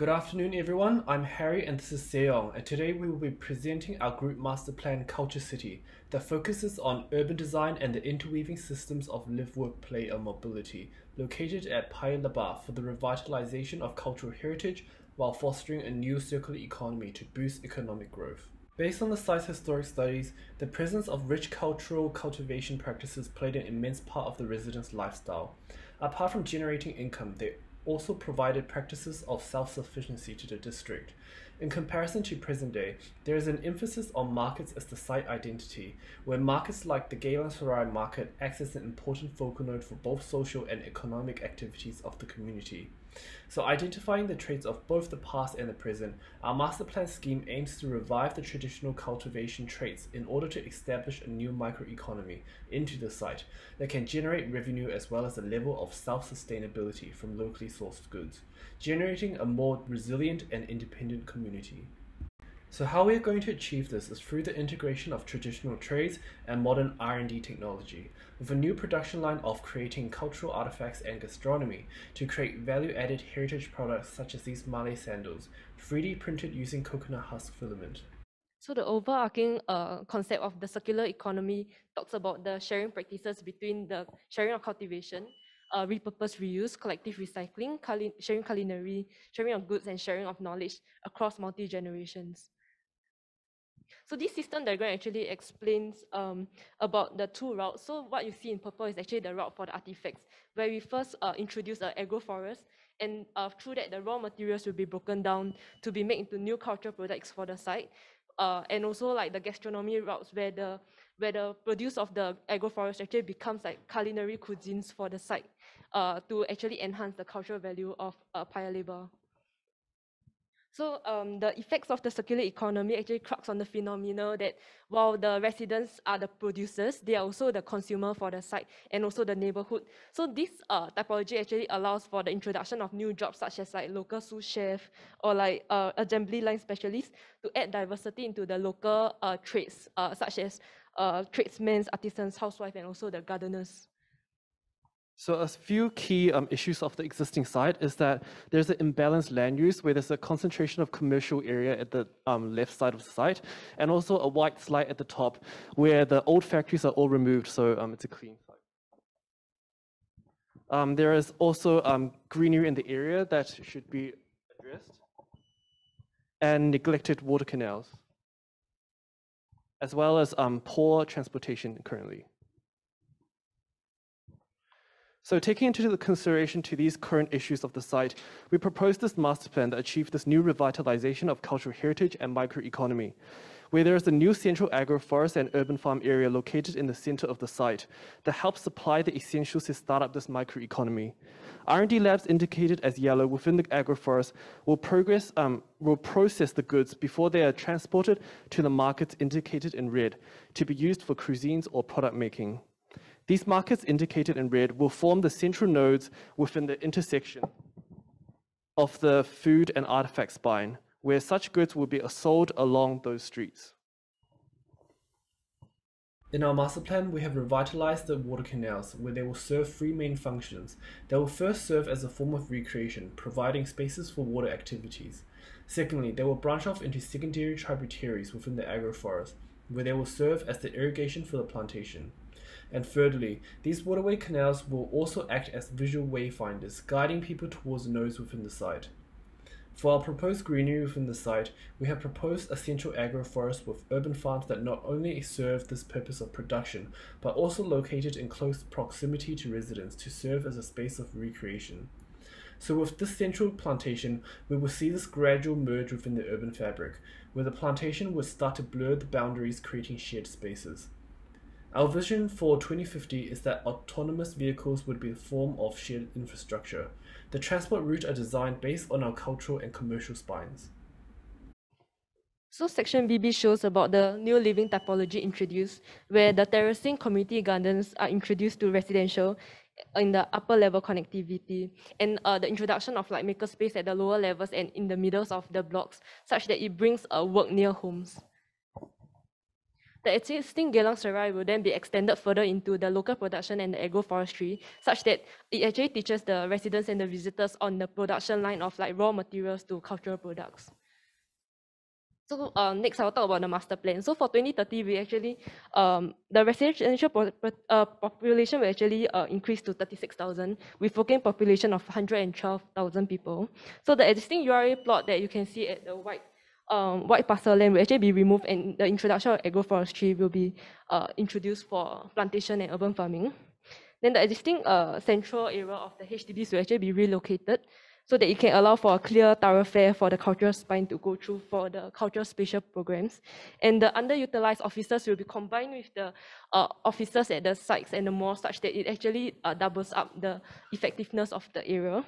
Good afternoon, everyone. I'm Harry and this is Seyong, and today we will be presenting our group master plan Culture City that focuses on urban design and the interweaving systems of live, work, play, and mobility, located at Paya Lebar for the revitalization of cultural heritage while fostering a new circular economy to boost economic growth. Based on the site's historic studies, the presence of rich cultural cultivation practices played an immense part of the residents' lifestyle. Apart from generating income, they also provided practices of self-sufficiency to the district. In comparison to present day, there is an emphasis on markets as the site identity, where markets like the Geylang Serai market acts as an important focal node for both social and economic activities of the community. So identifying the traits of both the past and the present, our master plan scheme aims to revive the traditional cultivation traits in order to establish a new microeconomy into the site that can generate revenue as well as a level of self-sustainability from locally sourced goods, generating a more resilient and independent community. So how we are going to achieve this is through the integration of traditional trades and modern R&D technology, with a new production line of creating cultural artifacts and gastronomy to create value-added heritage products such as these Malay sandals, 3D printed using coconut husk filament. So the overarching uh, concept of the circular economy talks about the sharing practices between the sharing of cultivation, uh, repurpose reuse, collective recycling, sharing culinary, sharing of goods, and sharing of knowledge across multi-generations. So this system diagram actually explains um, about the two routes. So what you see in purple is actually the route for the artifacts, where we first uh, introduce an agroforest, and uh, through that the raw materials will be broken down to be made into new cultural products for the site. Uh, and also like the gastronomy routes where the where the produce of the agroforest actually becomes like culinary cuisines for the site uh, to actually enhance the cultural value of uh, Paya Lebar. So um, the effects of the circular economy actually crux on the phenomenon that while the residents are the producers, they are also the consumer for the site and also the neighborhood. So this uh, typology actually allows for the introduction of new jobs such as like local sous chef or like uh, assembly line specialists to add diversity into the local uh, trades uh, such as uh, tradesmen, artisans, housewives, and also the gardeners. So a few key um, issues of the existing site is that there's an imbalanced land use where there's a concentration of commercial area at the um, left side of the site and also a white slide at the top where the old factories are all removed so um, it's a clean site. Um, there is also um, greenery in the area that should be addressed and neglected water canals as well as um, poor transportation currently. So taking into consideration to these current issues of the site, we propose this master plan that achieves this new revitalization of cultural heritage and microeconomy, where there is a new central agroforest and urban farm area located in the center of the site that helps supply the essentials to start up this microeconomy. R&D labs indicated as yellow within the agroforest will progress um, will process the goods before they are transported to the markets indicated in red to be used for cuisines or product making. These markets indicated in red will form the central nodes within the intersection of the food and artifact spine, where such goods will be sold along those streets. In our master plan, we have revitalized the water canals, where they will serve three main functions. They will first serve as a form of recreation, providing spaces for water activities. Secondly, they will branch off into secondary tributaries within the agroforest, where they will serve as the irrigation for the plantation. And thirdly, these waterway canals will also act as visual wayfinders, guiding people towards nodes within the site. For our proposed greenery within the site, we have proposed a central agroforest with urban farms that not only serve this purpose of production, but also located in close proximity to residents to serve as a space of recreation. So with this central plantation, we will see this gradual merge within the urban fabric, where the plantation will start to blur the boundaries creating shared spaces. Our vision for 2050 is that autonomous vehicles would be a form of shared infrastructure. The transport routes are designed based on our cultural and commercial spines. So section BB shows about the new living typology introduced, where the terracing community gardens are introduced to residential in the upper level connectivity and uh, the introduction of like makerspace at the lower levels and in the middles of the blocks such that it brings uh, work near homes. The existing Geylang Serai will then be extended further into the local production and the agroforestry, such that it actually teaches the residents and the visitors on the production line of like raw materials to cultural products. So uh, next, I'll talk about the master plan. So for 2030, we actually, um, the residential po uh, population will actually uh, increase to 36,000 with working population of 112,000 people. So the existing URA plot that you can see at the white um, white parcel land will actually be removed and the introduction of agroforestry will be uh, introduced for plantation and urban farming. Then the existing uh, central area of the HDBs will actually be relocated so that it can allow for a clear thoroughfare for the cultural spine to go through for the cultural spatial programs. And the underutilized officers will be combined with the uh, officers at the sites and the malls such that it actually uh, doubles up the effectiveness of the area.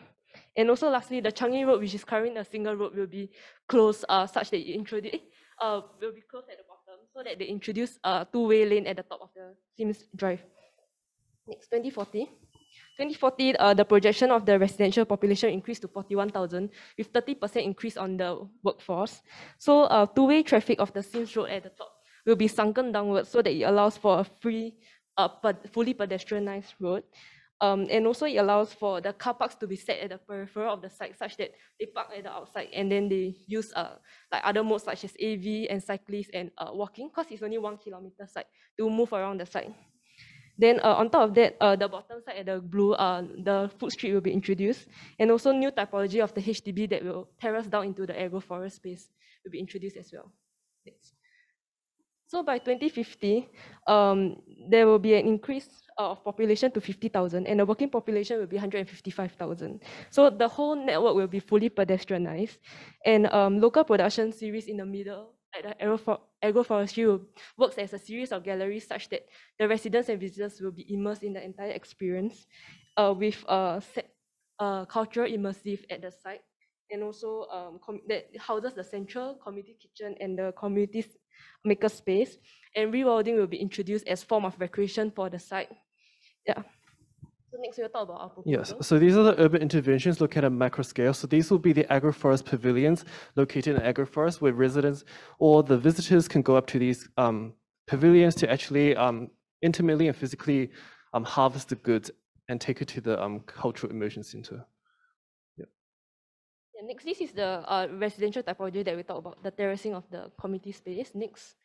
And also lastly, the Changi Road, which is currently a single road, will be closed uh, such that it introduce, uh, will be closed at the bottom so that they introduce a two-way lane at the top of the Sims Drive. Next, 2040. 2040, uh, the projection of the residential population increased to 41,000 with 30% increase on the workforce. So uh, two-way traffic of the Sims Road at the top will be sunken downwards so that it allows for a free, uh, fully pedestrianized road. Um, and also it allows for the car parks to be set at the periphery of the site such that they park at the outside and then they use uh, like other modes such as AV and cyclists and uh, walking because it's only one kilometer site to move around the site. Then uh, on top of that, uh, the bottom side at the blue, uh, the food street will be introduced. And also new typology of the HDB that will terrace down into the agroforest space will be introduced as well. So by 2050, um, there will be an increase of population to 50,000 and the working population will be 155,000. So the whole network will be fully pedestrianized and um, local production series in the middle at the agroforestry works as a series of galleries such that the residents and visitors will be immersed in the entire experience uh, with a set, uh, cultural immersive at the site and also um, that houses the central community kitchen and the community maker space and rewilding will be introduced as form of recreation for the site. Yeah. So next we'll talk about our proposal. Yes, so these are the urban interventions located at a macro scale. So these will be the agroforest pavilions located in agroforest where residents or the visitors can go up to these um, pavilions to actually um, intimately and physically um, harvest the goods and take it to the um, cultural immersion center. Yep. Yeah, next, this is the uh, residential typology that we talked about, the terracing of the community space. Next,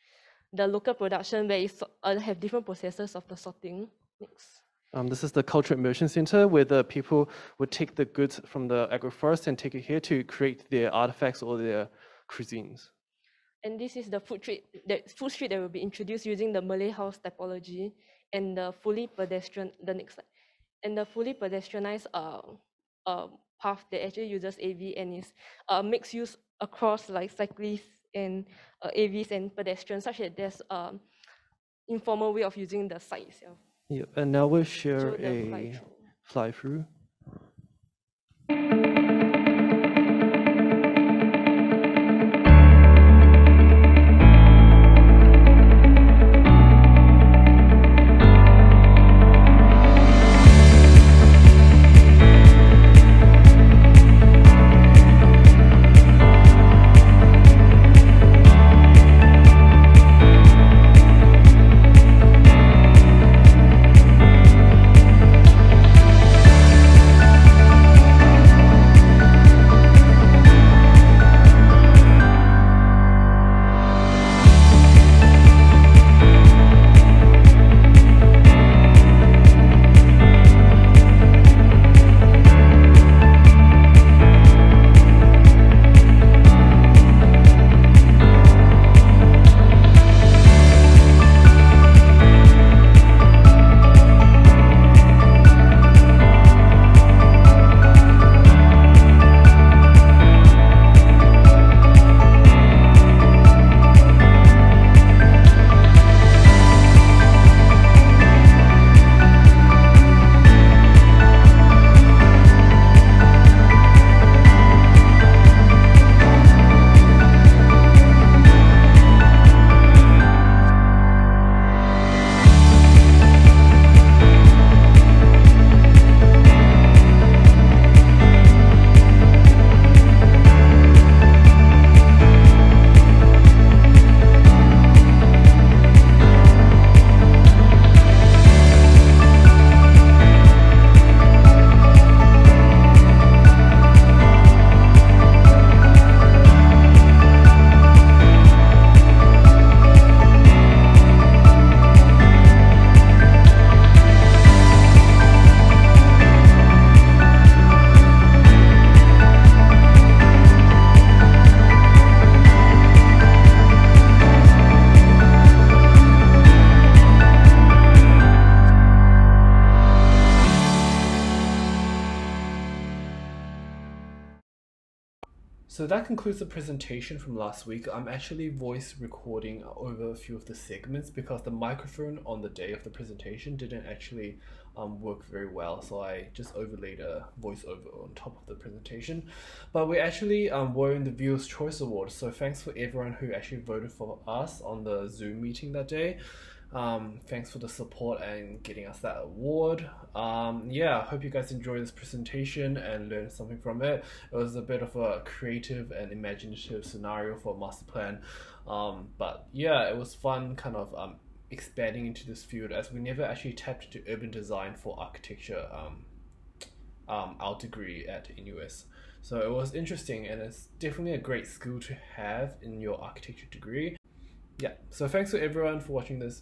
the local production where you uh, have different processes of the sorting. Next. Um, this is the Cultural Immersion Center where the people would take the goods from the agroforest and take it here to create their artifacts or their cuisines. And this is the food street, the food street that will be introduced using the Malay house typology and the fully pedestrian, the next slide, and the fully pedestrianized uh, uh, path that actually uses AV and is uh, use across like cyclists and uh, AVs and pedestrians, such that there's um, informal way of using the site itself. Yeah, and now we'll share a fly through. So that concludes the presentation from last week. I'm actually voice recording over a few of the segments because the microphone on the day of the presentation didn't actually um, work very well. So I just overlaid a voiceover on top of the presentation. But we actually um, were in the Viewers' Choice Awards. So thanks for everyone who actually voted for us on the Zoom meeting that day. Um, thanks for the support and getting us that award. Um, yeah, I hope you guys enjoyed this presentation and learned something from it. It was a bit of a creative and imaginative scenario for master plan. Um, but yeah, it was fun kind of um, expanding into this field as we never actually tapped into urban design for architecture, um, um, our degree at NUS. So it was interesting and it's definitely a great skill to have in your architecture degree. Yeah, so thanks to everyone for watching this.